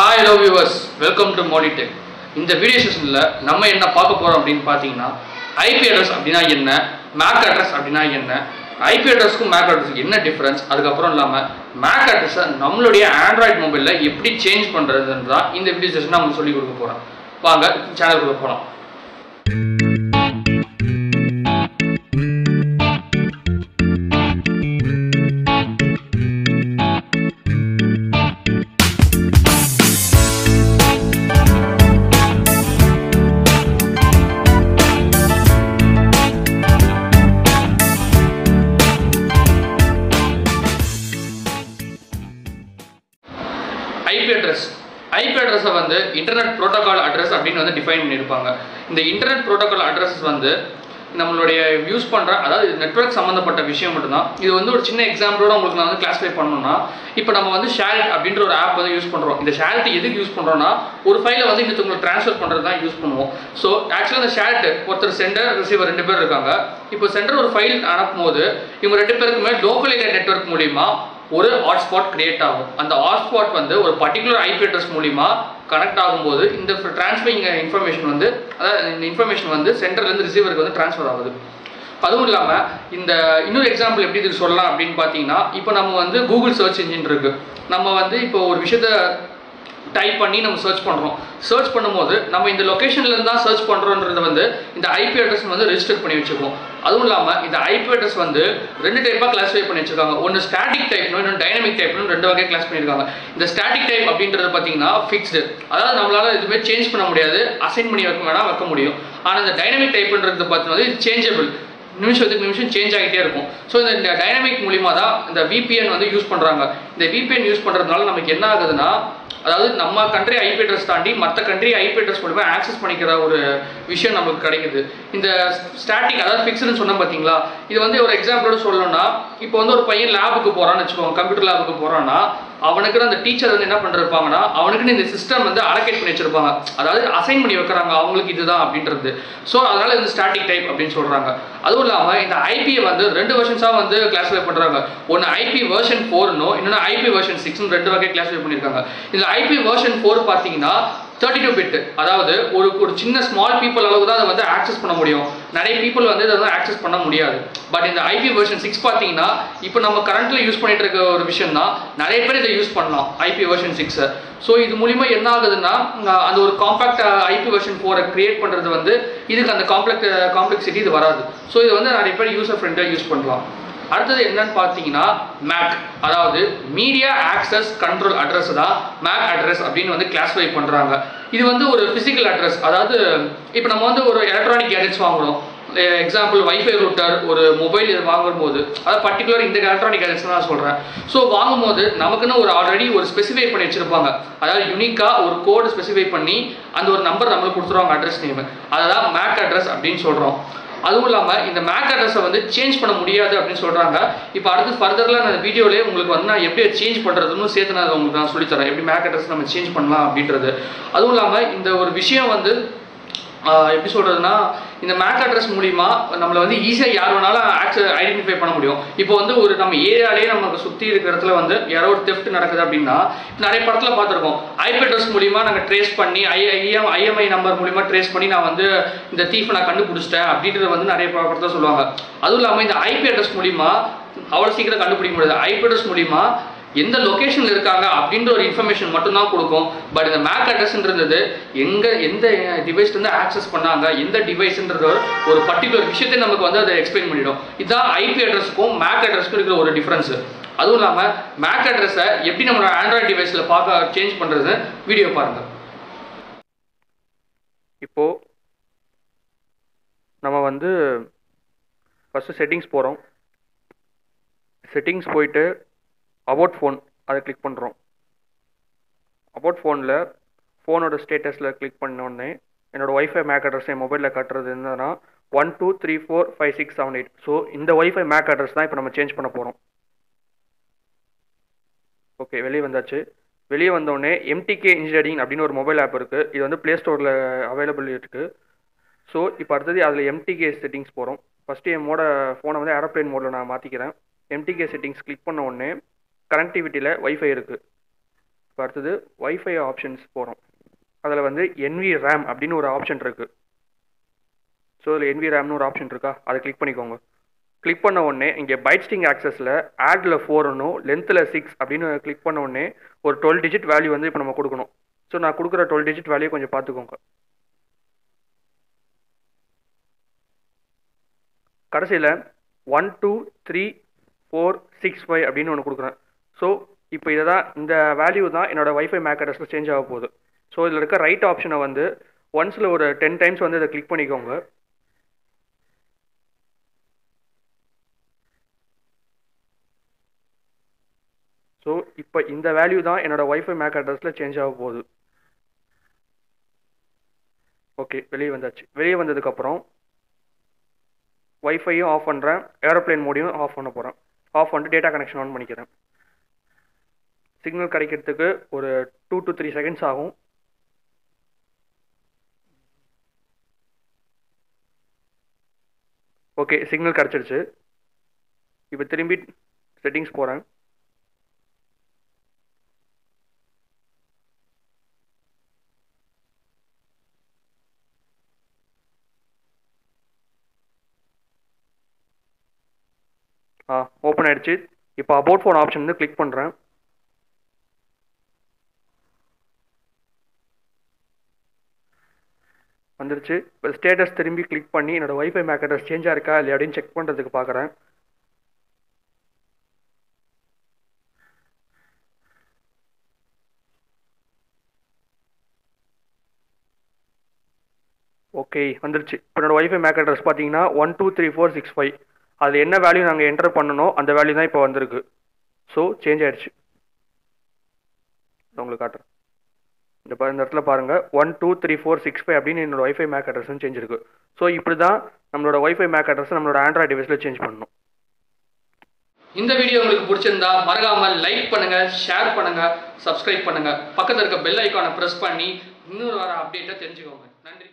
Hi hello viewers welcome to மோடிடெக் இந்த video செஷனில் நம்ம என்ன பார்க்க போகிறோம் அப்படின்னு பார்த்தீங்கன்னா ஐபி அட்ரஸ் அப்படின்னா என்ன மேக் அட்ரஸ் அப்படின்னா என்ன ஐபி அட்ரஸ்க்கும் மேக் அட்ரஸ்க்கு என்ன டிஃப்ரென்ஸ் அதுக்கப்புறம் இல்லாமல் மேக் அட்ரஸை நம்மளுடைய ஆண்ட்ராய்ட் மொபைலில் எப்படி சேஞ்ச் பண்ணுறதுன்னு தான் இந்த வீடியோ செஷன் நம்ம சொல்லிக் கொடுக்க போகிறோம் வாங்க சேனலுக்குள்ளே போகலாம் ஐபி அட்ரஸ் ஐபி அட்ரஸை வந்து இன்டர்நெட் ப்ரோட்டோகால் அட்ரஸ் அப்படின்னு வந்து டிஃபைன் பண்ணியிருப்பாங்க. இந்த இன்டர்நெட் ப்ரோட்டோகால் அட்ரஸ் வந்து நம்மளுடைய யூஸ் பண்ணுற அதாவது நெட்ஒர்க் சம்மந்தப்பட்ட விஷயம் மட்டும்தான். இது வந்து ஒரு சின்ன எக்ஸாம்பிளோட உங்களுக்கு நான் வந்து கிளாஸிஃபை பண்ணணும்னா இப்போ நம்ம வந்து ஷேரிட் அப்படின்ற ஒரு ஆப் வந்து யூஸ் பண்ணுறோம் இந்த ஷேரிட் எதுக்கு யூஸ் பண்ணுறோம்னா ஒரு ஃபைலை வந்து இன்னொருத்தவங்களுக்கு ட்ரான்ஸ்ஃபர் பண்ணுறது தான் யூஸ் பண்ணுவோம். ஸோ ஆக்சுவலாக இந்த ஷேரிட் ஒருத்தர் சென்டர் ரிசீவர் ரெண்டு பேர் இருக்காங்க. இப்போ சென்டர் ஒரு ஃபைல் அனுப்பும் போது இவங்க ரெண்டு பேருக்குமே லோக்கல் ஏரியா நெட்ஒர்க் மூலிமா ஒரு ஹாட்ஸ்பாட் கிரியேட் ஆகும். அந்த ஹாட்ஸ்பாட் வந்து ஒரு பர்டிகுலர் ஐபி அட்ரஸ் மூலிமா கனெக்ட் ஆகும்போது இந்த டிரான்ஸ்ஃபரிங் இன்ஃபர்மேஷன் வந்து அதாவது இந்த இன்ஃபர்மேஷன் வந்து சென்டர்லேருந்து ரிசீவருக்கு வந்து ட்ரான்ஸ்ஃபர் ஆகுது. அதுவும் இல்லாமல் இந்த இன்னொரு எக்ஸாம்பிள் எப்படி இதுக்கு சொல்லலாம் அப்படின்னு பார்த்தீங்கன்னா இப்போ நம்ம வந்து கூகுள் சர்ச் இன்ஜின் இருக்குது நம்ம வந்து இப்போ ஒரு விஷயத்த டைப் பண்ணி நம்ம சர்ச் பண்ணுறோம் சர்ச் பண்ணும்போது நம்ம இந்த லொக்கேஷன்லேருந்து தான் சர்ச் பண்ணுறோன்றது வந்து இந்த ஐபி அட்ரஸ் வந்து ரிஜிஸ்டர் பண்ணி வச்சுக்கோம் அதுவும் இல்லாமல் இந்த ஐபி அட்ரஸ் வந்து ரெண்டு டைப்பாக கிளாஸிஃபை பண்ணி வச்சிருக்காங்க. ஒன்று ஸ்டாட்டிக் டைப்னு இன்னொன்று டைனமிக் டைப்னு ரெண்டு வகையாக கிளாஸ் பண்ணியிருக்காங்க. இந்த ஸ்டாட்டிக் டைப் அப்படின்றது பார்த்தீங்கன்னா ஃபிக்ஸ்டு அதாவது நம்மளால் எதுவுமே சேஞ்ச் பண்ண முடியாது. அசைன் பண்ணி வைக்க வேணால் வைக்க முடியும். ஆனால் இந்த டைனமிக் டைப்ன்றது பார்த்தீங்கன்னா இது சேஞ்சபிள் நிமிஷத்துக்கு நிமிஷம் சேஞ்ச் ஆகிட்டே இருக்கும். ஸோ இந்த டைனமிக் மூலிமா தான் இந்த விபிஎன் வந்து யூஸ் பண்ணுறாங்க இந்த விபிஎன் யூஸ் பண்ணுறதுனால நமக்கு என்ன ஆகுதுன்னா அதாவது நம்ம கண்ட்ரி ஐபி அட்ரஸ் தாண்டி மற்ற கண்ட்ரி ஐபி அட்ரஸ் மூலிமா ஆக்சஸ் பண்ணிக்கிற ஒரு விஷயம் நமக்கு கிடைக்குது. இந்த ஸ்டாட்டிக் அதாவது ஃபிக்ஸ்டுன்னு சொன்னோம் பார்த்தீங்களா இது வந்து ஒரு எக்ஸாம்பிளோட சொல்லணும்னா இப்போ வந்து ஒரு பையன் லேபுக்கு போகிறான்னு வச்சுக்கோங்க கம்ப்யூட்டர் லேபுக்கு போகிறான்னா அவனுக்கு அந்த டீச்சர் வந்து என்ன பண்ணிருப்பாங்கன்னா அவனுக்குன்னு இந்த சிஸ்டம் வந்து அலோகேட் பண்ணி வச்சிருப்பாங்க. அதாவது அசைன் பண்ணி வைக்கிறாங்க. அவங்களுக்கு இதுதான் அப்படின்றது. ஸோ அதனால இந்த ஸ்டாட்டிக் டைப் அப்படின்னு சொல்றாங்க. அதுவும் இல்லாமல் இந்த ஐபியை வந்து ரெண்டு வெர்ஷன்ஸாக வந்து கிளாஸிஃபை பண்ணுறாங்க ஒன்று ஐபி வெர்ஷன் ஃபோர்னும் இன்னொன்று ஐபி வெர்ஷன் சிக்ஸ்னு ரெண்டு வகை கிளாஸிஃபை பண்ணியிருக்காங்க. இந்த ஐபி வெர்ஷன் ஃபோர் பார்த்தீங்கன்னா தேர்ட்டி டூ பிட் அதாவது ஒரு ஒரு சின்ன ஸ்மால் பீப்புள் அளவு தான் அதை வந்து ஆக்சஸ் பண்ண முடியும். நிறைய பீப்புள் வந்து இதை வந்து ஆக்சஸ் பண்ண முடியாது. பட் இந்த ஐபி வெர்ஷன் சிக்ஸ் பார்த்தீங்கன்னா இப்போ நம்ம கரண்ட்டில் யூஸ் பண்ணிட்டு இருக்க ஒரு விஷயம் தான் நிறைய பேர் இதை யூஸ் பண்ணலாம் ஐபி வெர்ஷன் சிக்ஸை ஸோ இது மூலிமா என்ன ஆகுதுன்னா அந்த ஒரு காம்பாக்ட் ஐபி வெர்ஷன் ஃபோரை கிரியேட் பண்ணுறது வந்து இதுக்கு அந்த காம்ப்ளெக் காம்ப்ளெக்சிட்டி இது வராது. ஸோ இது வந்து நிறைய பேர் யூசர் ஃப்ரெண்டாக யூஸ் பண்ணலாம். அடுத்தது என்னன்னு பார்த்தீங்கன்னா மேக் அதாவது மீடியா ஆக்சஸ் கண்ட்ரோல் அட்ரஸ் தான் மேக் அட்ரஸ் அப்படின்னு வந்து கிளாஸிஃபை பண்ணுறாங்க இது வந்து ஒரு ஃபிசிக்கல் அட்ரஸ் அதாவது இப்போ நம்ம வந்து ஒரு எலக்ட்ரானிக் கேஜெட்ஸ் வாங்குறோம். எக்ஸாம்பிள் வைஃபை ரூட்டர் ஒரு மொபைல் இது வாங்கும்போது அதாவது பர்டிகுலர் இந்த எலக்ட்ரானிக் கேஜெட்ஸ் நான் சொல்கிறேன் ஸோ வாங்கும்போது நமக்குன்னு ஒரு ஆல்ரெடி ஒரு ஸ்பெசிஃபை பண்ணி வச்சுருப்பாங்க. அதாவது யூனிக்காக ஒரு கோடு ஸ்பெசிஃபை பண்ணி அந்த ஒரு நம்பர் நம்மளுக்கு கொடுத்துருவாங்க அட்ரஸ் நேம் அதை தான் மேக் அட்ரஸ் அப்படின்னு சொல்கிறோம் அதுவும் இல்லாமல் இந்த மேக் அட்ரஸை வந்து சேஞ்ச் பண்ண முடியாது அப்படின்னு சொல்கிறாங்க இப்போ அடுத்து ஃபர்தரில் நான் வீடியோலேயே உங்களுக்கு வந்து நான் எப்படி சேஞ்ச் பண்ணுறதுன்னு சேர்த்து நான் உங்களுக்கு நான் சொல்லித்தரேன் எப்படி மேக் அட்ரஸ் நம்ம சேஞ்ச் பண்ணலாம் அப்படின்றது. அதுவும் இல்லாமல் இந்த ஒரு விஷயம் வந்து எப்படி சொல்கிறதுனா இந்த மேக் அட்ரஸ் மூலிமா நம்மளை வந்து ஈஸியாக யார் வேணாலும் ஆக்ச ஐடென்டிஃபை பண்ண முடியும். இப்போ வந்து ஒரு நம்ம ஏரியாலேயே நமக்கு சுற்றி இருக்கிற இடத்துல வந்து யாரோ ஒரு தெஃப்ட் நடக்குது அப்படின்னா நிறைய படத்தில் பார்த்துருக்கோம். ஐபி அட்ரஸ் மூலிமா நாங்கள் ட்ரேஸ் பண்ணி ஐ ஐஎம் ஐஎம்ஐ நம்பர் மூலிமா ட்ரேஸ் பண்ணி நான் வந்து இந்த தீஃபை நான் கண்டுபிடிச்சிட்டேன் அப்படின்றது வந்து நிறைய படத்தில் சொல்லுவாங்க. அதுவும் இல்லாமல் இந்த ஐபி அட்ரஸ் மூலிமா அவ்வளோ சீக்கிரம் கண்டுபிடிக்க முடியாது. ஐபி அட்ரஸ் மூலிமா எந்த லொக்கேஷனில் இருக்காங்க அப்படின்ற ஒரு இன்ஃபர்மேஷன் மட்டும்தான் கொடுக்கும். பட் இந்த மேக் அட்ரஸ்ன்றது எங்கே எந்த டிவைஸ்லேருந்து ஆக்சஸ் பண்ணாங்க எந்த டிவைஸ்ன்றது ஒரு பர்டிகுலர் விஷயத்தை நமக்கு வந்து அதை எக்ஸ்பிளைன் பண்ணிடும். இதுதான் ஐபி அட்ரஸுக்கும் மேக் அட்ரஸ்க்கும் இருக்கிற ஒரு டிஃப்ரென்ஸு அதுவும் இல்லாமல் மேக் அட்ரஸை எப்படி நம்மளோட ஆண்ட்ராய்ட் டிவைஸில் பார்க்க சேஞ்ச் பண்ணுறது வீடியோ பாருங்கள் இப்போது நம்ம வந்து ஃபஸ்ட்டு செட்டிங்ஸ் போகிறோம் செட்டிங்ஸ் போயிட்டு அபவுட் ஃபோன் அதை கிளிக் பண்ணுறோம் அபவுட் ஃபோனில் ஃபோனோட ஸ்டேட்டஸில் கிளிக் பண்ண உடனே என்னோடய ஒய்ஃபை மேக் அட்ரஸ் என் மொபைலில் காட்டுறது என்னன்னா one two three four five six seven eight so இந்த ஒய்ஃபை மேக் அட்ரஸ் தான் இப்போ நம்ம சேஞ்ச் பண்ண போகிறோம் ஓகே வெளியே வந்தாச்சு. வெளியே வந்தோடனே எம்டிகே இன்ஜினியரிங் அப்படின்னு ஒரு மொபைல் ஆப் இருக்குது இது வந்து ப்ளே ஸ்டோரில் அவைலபிள் இருக்குது ஸோ இப்போ அடுத்தது அதில் எம்டிகே செட்டிங்ஸ் போகிறோம் ஃபஸ்ட்டு என் மோட ஃபோனை வந்து ஏரோப்ளேன் மோடில் நான் மாற்றிக்கிறேன் எம்டிகே செட்டிங்ஸ் கிளிக் பண்ண உடனே கனெக்டிவிட்டியில் வைஃபை இருக்குது இப்போ அடுத்தது வைஃபை ஆப்ஷன்ஸ் போகிறோம் அதில் வந்து என்வி ரேம் அப்படின்னு ஒரு ஆப்ஷன் இருக்குது ஸோ இதில் என்வி ரேம்னு ஒரு ஆப்ஷன் இருக்கா? அதை கிளிக் பண்ணிக்கோங்க. கிளிக் பண்ண உடனே இங்கே பைட்ஸ்டிங் ஆக்சஸில் ஆடில் ஃபோர்னும் லென்த்தில் சிக்ஸ் அப்படின்னு கிளிக் பண்ண உடனே ஒரு டுவெல் டிஜிட் வேல்யூ வந்து இப்போ நம்ம கொடுக்கணும். ஸோ நான் கொடுக்குற டுவெல் டிஜிட் வேல்யூ கொஞ்சம் பார்த்துக்கோங்க. கடைசியில் one two three four six five அப்படின்னு ஒன்று கொடுக்குறேன். ஸோ இப்போ இதை தான் இந்த வேல்யூ தான் என்னோடய வைஃபை மேக் அட்ரஸில் சேஞ்ச் ஆக போகுது. ஸோ இதில் இருக்க ரைட் ஆப்ஷனை வந்து ஒன்ஸில் ஒரு டென் டைம்ஸ் வந்து இதை கிளிக் பண்ணிக்கோங்க. ஸோ இப்போ இந்த வேல்யூ தான் என்னோடய வைஃபை மேக் அட்ரஸில் சேஞ்ச் ஆக போகுது. ஓகே வெளியே வந்தாச்சு. வெளியே வந்ததுக்கப்புறம் ஒய்ஃபையும் ஆஃப் பண்ணுறேன் ஏரோப்ளேன் மோடையும் ஆஃப் பண்ண போகிறேன் ஆஃப் பண்ணிட்டு டேட்டா கனெக்ஷன் ஆன் பண்ணிக்கிறேன். சிக்னல் கிடைக்கிறதுக்கு ஒரு டூ டு த்ரீ செகண்ட்ஸ் ஆகும். ஓகே சிக்னல் கிடச்சிருச்சு இப்போ திரும்பி செட்டிங்ஸ் போகிறேன் ஆ ஓப்பன் ஆயிடுச்சு. இப்போ அபவுட் ஃபோன் ஆப்ஷன் வந்து கிளிக் பண்ணுறேன் வந்துருச்சு. இப்போ ஸ்டேட்டஸ் திரும்பி கிளிக் பண்ணி என்னோட வைஃபை மேக் அட்ரஸ் சேஞ்சாக இருக்கா இல்லை அப்படின்னு செக் பண்ணுறதுக்கு பார்க்குறேன் ஓகே வந்துருச்சு. இப்போ என்னோட வைஃபை மேக் அட்ரஸ் பார்த்தீங்கன்னா one two three four six five அது என்ன வேல்யூ நாங்கள் என்டர் பண்ணணும் அந்த வேல்யூ தான் இப்போ வந்திருக்கு. ஸோ சேஞ்ச் ஆயிடுச்சு. நான் உங்களுக்கு காட்டுறேன். இந்த இந்த இடத்துல பாருங்கள் one two three four six five அப்படின்னு என்னோட வைஃபை மேக் அட்ரஸ் சேஞ்ச் இருக்கு. ஸோ இப்படி தான் நம்மளோட வைஃபை மேக் அட்ரஸ் நம்மளோட ஆண்ட்ராய்டு டிவைஸில் சேஞ்ச் பண்ணணும். இந்த வீடியோ உங்களுக்கு பிடிச்சிருந்தா மறக்காம லைக் பண்ணுங்க ஷேர் பண்ணுங்க சப்ஸ்கிரைப் பண்ணுங்க. பக்கத்தில் இருக்க பெல் ஐக்கானை ப்ரெஸ் பண்ணி இன்னொரு வர அப்டேட்டை தெரிஞ்சுக்கோங்க. நன்றி.